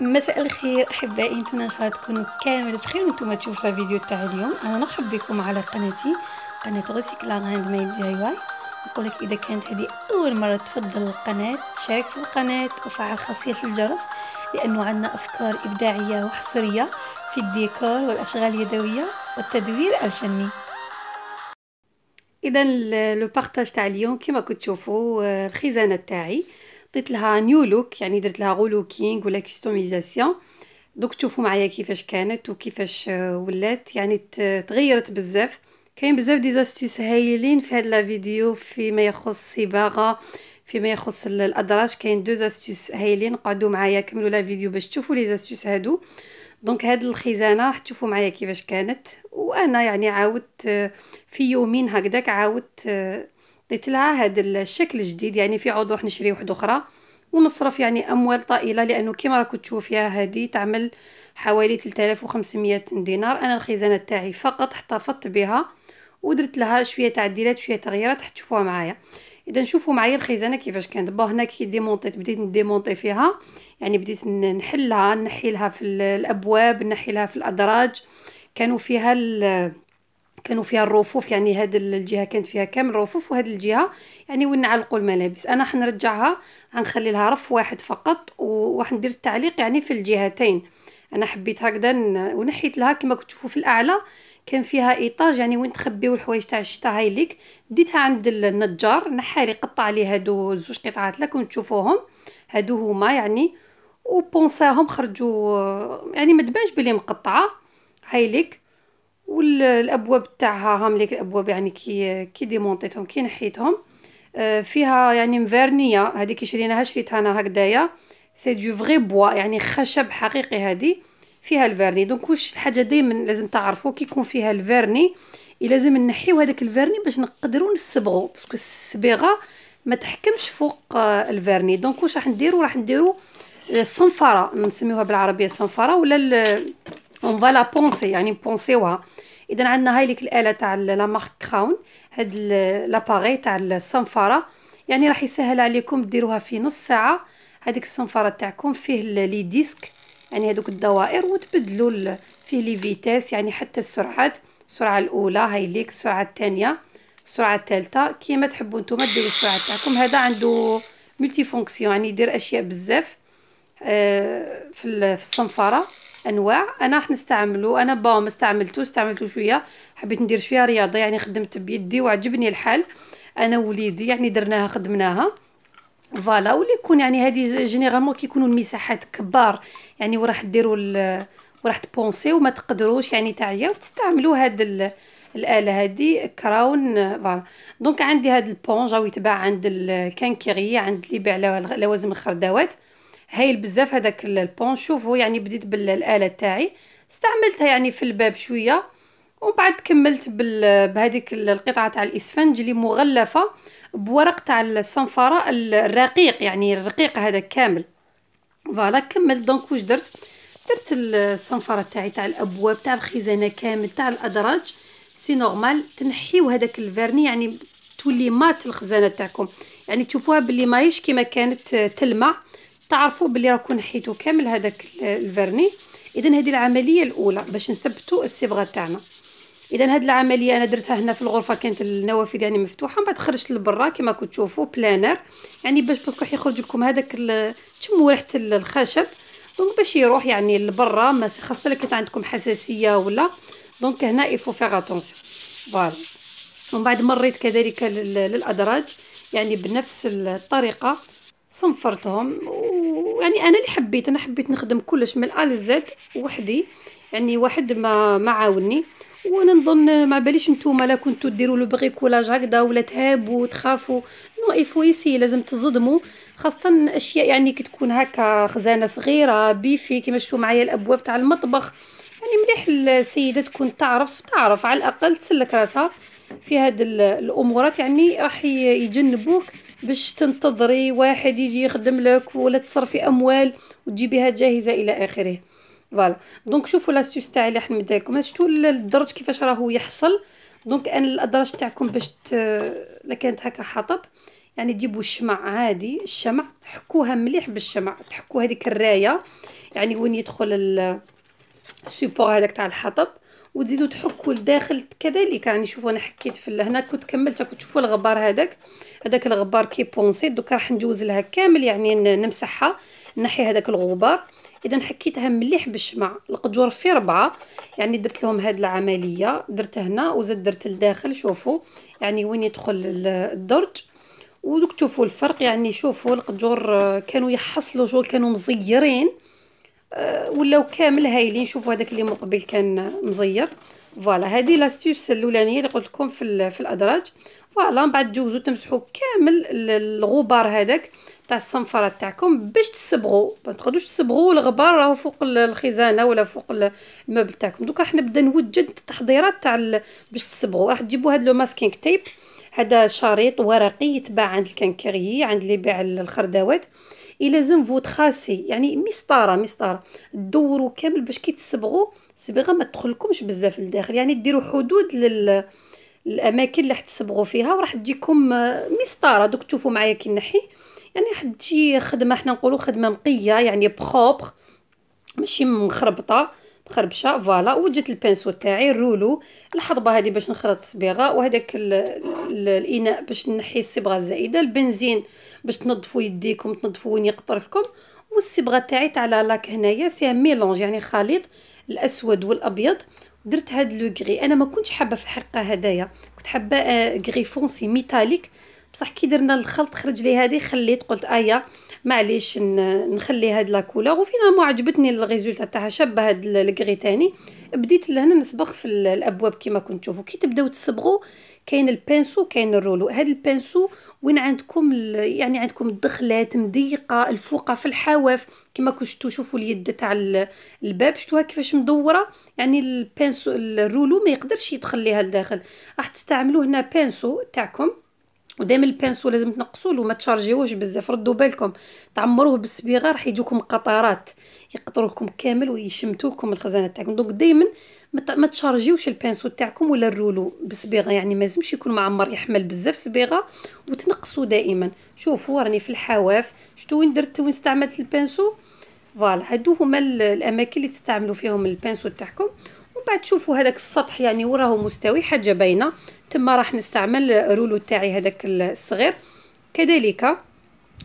مساء الخير أحبائي. نتمنى ان شاء الله تكونوا كامل بخير وأنتم تشوفوا الفيديو تاع اليوم. أنا نرحب بكم على قناتي قناة Recycl'Art Handmade DIY. نقول لك إذا كانت هذه أول مرة تفضل القناة شارك في القناة وفعل خاصية الجرس لأنه عندنا أفكار إبداعية وحصرية في الديكور والأشغال اليدوية والتدوير الفني. اذا le partage تاع اليوم كما كنتوا تشوفوا الخزانة تاعي. عطيت لها new look يعني درت لها relooking ولا customisation دوك تشوفوا معايا كيفاش كانت وكيفاش ولات. يعني تغيرت بزاف. كاين بزاف des astuces هايلين في هذا الفيديو فيما يخص الصباغة فيما يخص الأدراج كاين des astuces هايلين. قعدوا معايا كملوا la vidéo باش تشوفوا les astuces هادو. donc هاد الخزانة راح تشوفوا معايا كيفاش كانت. وأنا يعني عاودت في يومين هكذاك عاودت عطيت لها هذا الشكل الجديد يعني في عوض نروح نشري وحده أخرى. ونصرف يعني أموال طائلة لأنه كما راكم تشوفيها هذه تعمل حوالي 3500 دينار. أنا الخزانة تاعي فقط احتفظت بها ودرت لها شوية تعديلات شوية تغييرات تشوفوها معايا. إذا نشوفوا معايا الخزانة كيفاش كانت. bah هنا كي ديمونطيت بديت نديمونطي فيها. يعني بديت نحلها نحي لها في الأبواب نحي لها في الأدراج. كانوا فيها كانوا فيها الرفوف يعني هاد الجهة كانت فيها كامل رفوف وهاد الجهة يعني وين نعلقوا الملابس. أنا حنرجعها غنخلي لها رف واحد فقط وراح ندير التعليق يعني في الجهتين. أنا حبيت هكذا ونحيت لها كما كتشوفوا في الأعلى. كان فيها إيطاج يعني وين تخبيو الحوايج تاع الشتا هايليك ديتها عند النجار نحالي قطع لي هادو زوج قطعات لكم تشوفوهم هادو هما يعني وبونساهم خرجوا يعني ما تبانش بلي مقطعة هايليك والأبواب تاعها هام ليك الأبواب يعني كي كي ديمونطيتهم كي نحيتهم. آه، فيها يعني مفرنية هذيك شريناها شريتها أنا هكذايا c'est du vrai bois يعني خشب حقيقي هذه فيها ال vernis. donc واش الحاجة دائما لازم تعرفوا كي يكون فيها ال vernis لازم نحيو هذاك ال vernis باش نقدروا نصبغوا parce que الصبيغه ما تحكمش فوق آه، ال vernis. donc واش راح نديروا راح نديروا الصنفره نسميوها بالعربية الصنفره ولا on va la poncer يعني نبونسيوها. اذا عندنا هاي ليك الآلة تاع la marque Crown هاد l'appareil تاع الصنفره يعني راح يسهل عليكم ديروها في نص ساعة. هذيك الصنفره تاعكم فيه les disques. يعني هذوك الدوائر وتبدلوا فيه les vitesses يعني حتى السرعات. السرعة الأولى هاي ليك السرعة الثانية السرعة الثالثة. كيما تحبوا نتوما ديروا السرعة تاعكم. هذا عنده multifonction يعني يدير أشياء بزاف آه، في الصنفرة. أنواع. أنا راح نستعملو. أنا bah ما استعملتو استعملتو شوية. حبيت ندير شوية رياضة يعني خدمت بيدي وعجبني الحال. أنا ووليدي يعني درناها خدمناها. voilà واللي يكون يعني هذه généralement كيكونوا المساحات كبار. يعني وراح ديروا وراح تبونسيو وما تقدروش يعني تعيا وتستعملوا هاد الآلة هذه Crown voilà. donc عندي هاد ال éponge أو يتباع عند ال quincaillerie عند اللي يبيع لوازم الخردوات. هايل بزاف هذاك ال éponge شوفوا يعني بديت بالآلة تاعي. استعملتها يعني في الباب شوية. ومن بعد كملت بهذيك القطعة تاع الإسفنج اللي مغلفة. بورق تاع الصنفرة الرقيق يعني الرقيق هذا كامل. voilà كملت donc واش درت؟ درت الصنفرة تاعي تاع الأبواب تاع الخزانة كامل تاع الأدراج. c'est normal تنحيو هذاك ال vernis يعني تولي mat الخزانة تاعكم. يعني تشوفوها باللي ماهيش كيما كانت تلمع. تعرفوا بلي راكم نحيتو كامل هذاك ال vernis اذا هذه العملية الأولى باش نثبتوا الصبغة تاعنا. اذا هذه العملية أنا درتها هنا في الغرفة كانت النوافذ يعني مفتوحة من بعد خرجت لبرا كما كنتوا تشوفوا plein air. يعني باش parce que يخرج لكم هذاك تشموا ريحه الخشب. donc باش يروح يعني لبرا ما خاصة كانت عندكم حساسية ولا. donc هنا il faut faire attention voilà ومن بعد مريت كذلك للأدراج. يعني بنفس الطريقة صنفرتهم. ويعني أنا اللي حبيت أنا حبيت نخدم كلش من ال A ل Z وحدي. يعني واحد ما ما عاوني وأنا نظن ما باليش نتوما لا كنتو ديروا le bricolage هكذا ولا تهابوا وتخافوا non il faut essayer لازم تصدموا خاصة أشياء يعني كي تكون هكا خزانة صغيرة بيفي كيما شفتوا معايا الأبواب تاع المطبخ. يعني مليح السيدة تكون تعرف تعرف على الأقل تسلك راسها في هاد الأمورات. يعني راح يجنبوك باش تنتظري واحد يجي يخدم لك ولا تصرفي أموال وتجيبيها جاهزة إلى آخره. voilà. donc شوفوا l'astuce تاعي اللي حنمدها لكم. شفتوا الدرج كيفاش راهو يحصل؟ donc أنا الأدراج تاعكم باش. لا كانت هكا حطب يعني تجيبوا الشمع عادي الشمع حكوها مليح بالشمع. تحكوا هذيك ال rail يعني وين يدخل ال support هذاك تاع الحطب وتزيدوا تحكوا لداخل كذلك. يعني شوفوا أنا حكيت في هنا كنت كملت كنت تشوفوا الغبار هذاك. هذاك الغبار كي poncé دوكا راح ندوز لها كامل يعني نمسحها نحي هذاك الغبار. إذا حكيتها مليح بالشمع القجور في ربعة. يعني درت لهم هاد العملية درت هنا وزدت درت لداخل شوفوا. يعني وين يدخل الدرج. ودوك تشوفوا الفرق يعني شوفوا القجور آه، كانوا يحصلوا شغل كانوا مزيرين أه ولاو كامل هايلين. شوفوا هذاك اللي مقبل كان مزير. voilà هذه l'astuce الأولانية اللي قلت لكم في في الأدراج. voilà من بعد تجوزوا تمسحوا كامل الغبار هذاك. تاع الصنفرة تاعكم باش تصبغوا ما تقعدوش تصبغوا الغبار راهو فوق الخزانة ولا فوق ال meuble تاعكم. دوك راح نبدأ نوجد التحضيرات تاع باش تصبغوا راح تجيبوا هاد le masking tape. هذا شريط ورقي يتباع عند ال quincaillerie عند اللي يبيع الخردوات. لازم faut tracer يعني مسطرة مسطرة. دوروا كامل باش كي تصبغوا الصبغه ما تدخلكمش بزاف لداخل. يعني ديروا حدود لل الاماكن اللي راح تصبغوا فيها وراح تجيكم مسطرة. دوك تشوفوا معايا كي نحي. يعني راح تجي خدمة حنا نقولوا خدمة نقيه يعني propre ماشي مخربطة مخربشة voilà. وجدت ال pinceau تاعي ال rouleau الحضبة هذه باش نخلط الصبيغه وهذاك الإناء باش نحي الصبغة الزائدة البنزين باش تنظفوا يديكم تنظفوا وين يقطر لكم والصبغة تاعي تاع laque هنايا c'est mélange يعني خليط الأسود والأبيض. درت هاد le gris. أنا ما كنتش حابة في الحقيقة هدايا. كنت حابة gris foncé métallique. بصح كي درنا الخلط خرج لي هذه خليت قلت ايا معليش نخلي هاد la couleur. و finalement عجبتني ال résultat تاعها شابة هاد ال gris تاني. بديت لهنا نصبغ في الأبواب كيما كنت تشوفوا كي تبداو تصبغوا كاين ال pinceau كاين ال rouleau. هاد ال pinceau وين عندكم يعني عندكم الدخلات مضيقة الفوقة في الحواف كما كنتو تشوفوا اليد تاع الباب. شفتوها كيفاش مدورة؟ يعني ال pinceau ال rouleau ما يقدرش يدخل ليها لداخل. راح تستعملوا هنا pinceau تاعكم. ودائما ال pinceau لازم تنقصوا له ما تشارجيوهش بزاف. ردوا بالكم تعمروه بالصبيغة راح يجوكم قطرات يقطروا لكم كامل ويشمتوا لكم الخزانة تاعكم. donc دائما ما تشارجيوش ال pinceau تاعكم ولا ال rouleau بالصبيغه يعني ما لازمش يكون معمر يحمل بزاف صبيغة وتنقصوا دائما. شوفوا راني في الحواف. شفتوا وين درت وين استعملت ال pinceau voilà هادو هما الأماكن اللي تستعملوا فيهم ال pinceau تاعكم. بعد شوفوا هذاك السطح يعني وراه مستوي حاجة باينة. تما راح نستعمل ال rouleau تاعي هذاك الصغير. كذلك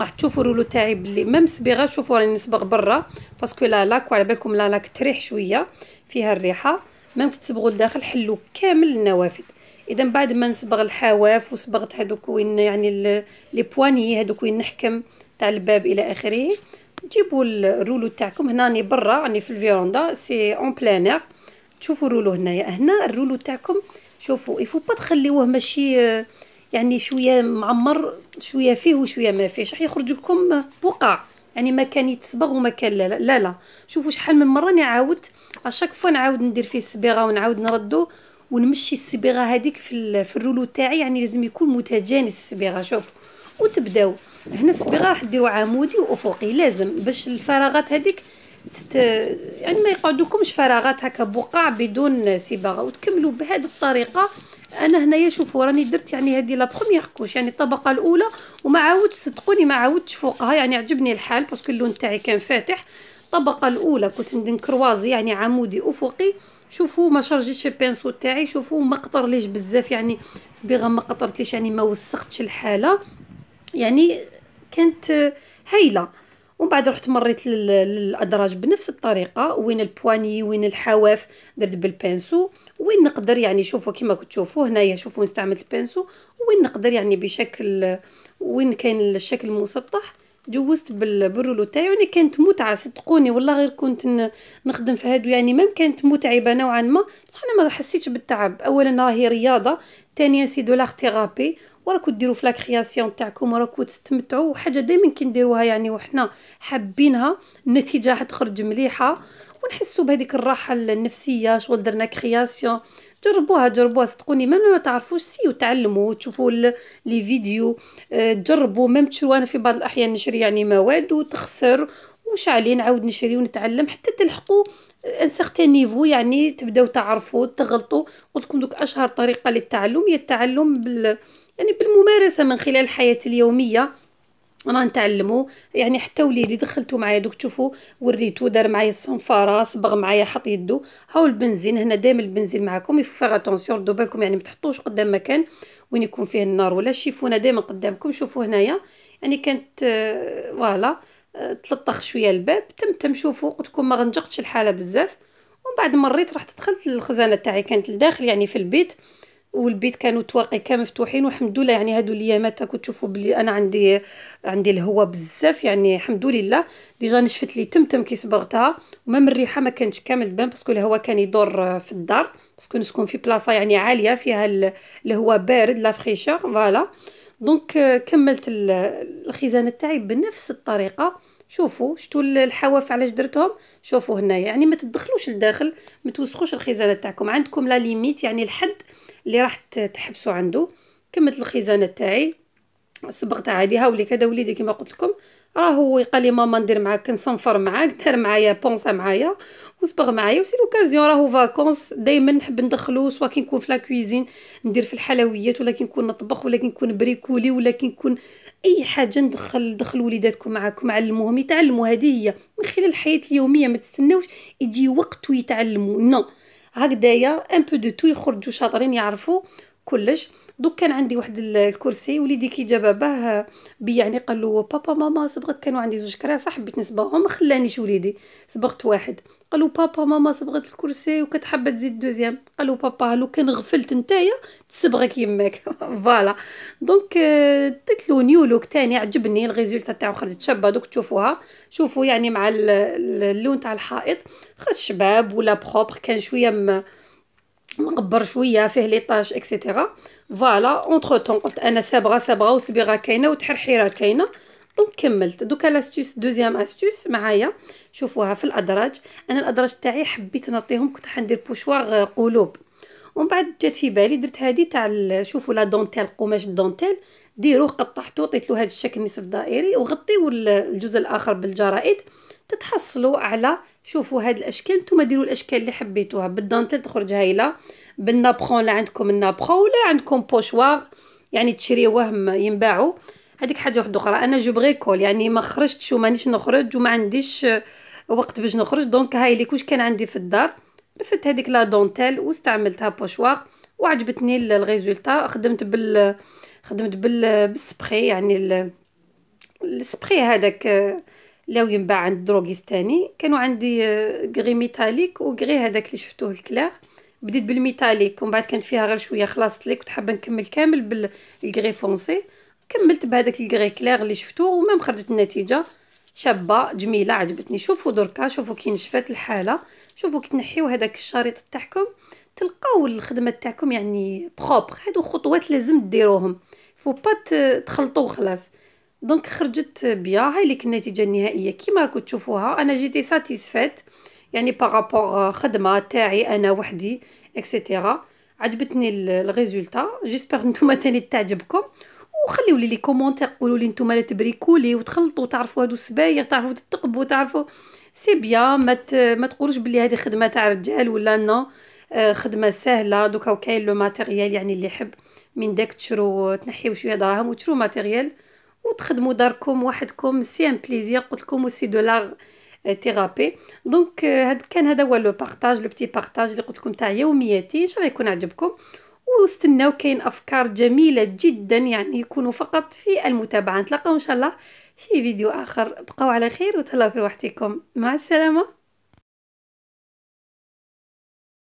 راح تشوفوا ال rouleau تاعي ب la même صبيغه شوفوا راني نصبغ برا parce que la laque وعلى بالكم la laque تريح شوية فيها الريحة. même تصبغوا لداخل حلوا كامل النوافذ. إذا بعد ما نصبغ الحواف وصبغت هذوك وين يعني les poignées هذوك وين نحكم تاع الباب إلى آخره تجيبوا ال rouleau تاعكم. هنا راني برا راني في ال véranda c'est en plein air تشوفوا ال rouleau هنايا. هنا ال rouleau تاعكم شوفوا يفو با تخليوه ماشي يعني شوية معمر شوية فيه وشوية ما فيهش. راح يخرج لكم بقع. يعني ما كان يتصبغ وما كان لا لا لا, لا. شوفوا شحال من مرة نعاود à chaque fois نعاود ندير فيه الصبيغة ونعاود نردو ونمشي الصبيغة هذيك في في ال rouleau تاعي. يعني لازم يكون متجانس الصبيغة شوف وتبداو. هنا الصبيغة راح ديروا عمودي وأفقي لازم. باش الفراغات هذيك. يعني ما يقعدوكمش فراغات هكا بقع بدون صباغه وتكملوا بهذه الطريقة. أنا هنايا شوفوا راني درت يعني هذه la première couche يعني الطبقة الأولى. وما عاودتش صدقوني ما عاودتش فوقها يعني عجبني الحال parce que اللون تاعي كان فاتح. الطبقة الأولى كنت ندير croisé يعني عمودي أفقي. شوفوا ما شرجتش ال pinceau تاعي. شوفوا ما قطرليش بزاف يعني صبيغه ما قطرتليش يعني ما وسختش الحالة. يعني كانت هايلة. ومن بعد رحت مريت للأدراج بنفس الطريقة. وين ال poignées وين الحواف درت بال pinceau وين نقدر يعني شوفوا كما كنت تشوفوا هنايا شوفوا استعملت ال pinceau وين نقدر يعني بشكل وين كاين الشكل المسطح. جوزت بال rouleau تاعي يعني كانت متعة صدقوني. والله غير كنت نخدم في هادو. يعني même كانت متعبة نوعا ما. بصح أنا ما حسيتش بالتعب. اولا راهي رياضة ثانيا c'est de l'art وراكو ديروا في la création تاعكم وراكو تستمتعوا. وحاجه دائما كنديروها يعني وحنا حابينها النتيجة حتخرج مليحة. ونحسوا بهذيك الراحة النفسية شغل درنا création. جربوها جربوها صدقوني. même ما تعرفوش سيو تعلموا تشوفوا les vidéos. أه جربوا. même تشرو أنا في بعض الأحيان نشري يعني مواد وتخسر. وش عليه نعاود نشري ونتعلم حتى تلحقوا. un certain niveau يعني تبداو تعرفوا تغلطوا. قلت لكم دوك أشهر طريقة للتعلم هي التعلم بال يعني بالممارسة من خلال الحياة اليومية رانا نتعلمو. يعني حتى وليدي دخلتو معايا دوك تشوفو وريتو دار معايا الصنفرة صبغ معايا حط يدو. هاو البنزين هنا دائما البنزين معاكم. il faut attention ردوا بالكم يعني ما تحطوش قدام مكان وين يكون فيه النار ولا الشيفونه دائما قدامكم. شوفوا هنايا. يعني كانت voilà آه تلطخ شوية الباب تم تم شوفوا قلت لكم ما غنجقتش الحالة بزاف. ومن بعد مريت رحت دخلت للخزانة تاعي كانت لداخل يعني في البيت. والبيت كانوا تواقي كان مفتوحين والحمد لله يعني هادو الأيامات كنت تشوفوا بلي أنا عندي عندي الهواء بزاف يعني الحمد لله. déjà نشفت لي تمتم كي صبغتها و même الريحة ما كانتش كامل تبان parce que الهواء كان يدور في الدار. parce que نسكن في بلاصة يعني عالية فيها الهواء بارد la fraîcheur voilà. donc كملت الخزانة تاعي بنفس الطريقة. شوفوا شتو الحواف علاش درتهم. شوفوا هنايا يعني ما تدخلوش لداخل ما توسخوش الخزانة تاعكم. عندكم la limite يعني الحد اللي راح تحبسوا عنده. كملت الخزانة تاعي صبغتها عادي. هاوليك هذا وليدي كما قلت لكم. راهو قال لي ماما ندير معاك نصنفر معاك دار معايا بونسا معايا وصبغ معايا و c'est l'occasion راهو vacances. دائما نحب ندخلو سوا كي نكون في la cuisine ندير في الحلويات ولا كي نكون نطبخ ولا كي نكون نبريكولي ولا كي نكون أي حاجة ندخل دخل وليداتكم معاكم علموهم يتعلموا. هذه هي من خلال الحياة اليومية ما تستناوش يجي وقت ويتعلموا. non هكذايا un peu de tout يخرجوا شاطرين يعرفوا. كلش. دوكا كان عندي واحد الكرسي وليدي كي جا باباه بي يعني قال له بابا ماما صبغت كانوا عندي زوج كراسي صح حبيت نصبغهم ما خلانيش وليدي. صبغت واحد. قالوا بابا ماما صبغت الكرسي وكتحب تزيد deuxième. قالوا بابا لو كان غفلت نتايا تصبغك يماك voilà. donc درت له new look تاني عجبني ال résultat تاعو خرجت شابه دوك تشوفوها. شوفوا يعني مع اللون تاع الحائط. خرج شباب ولا propre كان شوية مقبر شوية فيه لي طاش اكسيتيرا فوالا اونتر طون قلت أنا صبغه صبغه وصبيغه كاينة وتحرحيرة كاينة. دونك كملت. دوكا لاستوس دوزيام استوس معايا. شوفوها في الأدراج. أنا الأدراج تاعي حبيت نعطيهم كنت حندير بوشواغ قلوب. ومن بعد جات في بالي درت هذه تاع شوفوا لا دونتيل قماش الدونتيل ديروه قطعته عطيت له هذا الشكل نصف دائري وغطيو الجزء الآخر بالجرائد. تتحصلوا على شوفوا هاد الأشكال نتوما ديروا الأشكال اللي حبيتوها. بالدانتيل تخرج هايلة. بال napperon لا عندكم ال napperon ولا عندكم pochoir يعني تشريوه ينباعوا. هذيك حاجة واحدة أخرى. أنا je bricole يعني ما خرجتش ومانيش نخرج وما عنديش وقت باش نخرج. donc هاي اللي كوش كان عندي في الدار؟ رفدت هذيك la dentelle واستعملتها pochoir وعجبتني ال résultat. خدمت بال خدمت بال بالسبراي يعني السبراي هذاك لاو ينباع عند droguiste أني كانوا عندي gris métallique و gris هذاك اللي شفتوه ال clair بديت بال métallique ومن بعد كانت فيها غير شوية خلصت لي كنت حابة نكمل كامل بال gris foncé كملت بهذاك ال gris clair اللي شفتوه و même خرجت النتيجه شابة جميلة عجبتني. شوفوا دركا شوفوا كي نشفات الحالة. شوفوا كي تنحيو هذاك الشريط تاعكم تلقاو الخدمة تاعكم يعني propre هادو خطوات لازم ديروهم. فو با تخلطوا خلاص. donc خرجت بيا هاي ليك النتيجه النهائية. كيما راكم تشوفوها أنا j'étais satisfaite يعني par rapport خدمة تاعي أنا وحدي et cetera عجبتني ال résultat j'espère نتوما تاني تعجبكم. وخليوا لي les commentaires قولوا لي نتوما لا تبريكولي وتخلطوا تعرفوا هادو السبايغ تعرفوا تتقبوا تعرفوا. c'est bien ما ما تقولوش بلي هذه خدمة تاع رجال ولا non خدمة سهلة. دوكا وكاين le matériel يعني اللي يحب. من داك تشرو تنحيو شوية دراهم وتشرو matériel وتخدموا داركم وحدكم. c'est un plaisir قلت لكم c'est de l'art thérapie donc هاد كان هذا هو le partage le petit partage اللي قلت لكم تاع يومياتي. إن شاء الله يكون عجبكم. واستناو كاين أفكار جميلة جدا يعني يكونوا فقط في المتابعة. نتلاقاو إن شاء الله في فيديو آخر. بقاو على خير وتهلاو في وحدكم مع السلامة.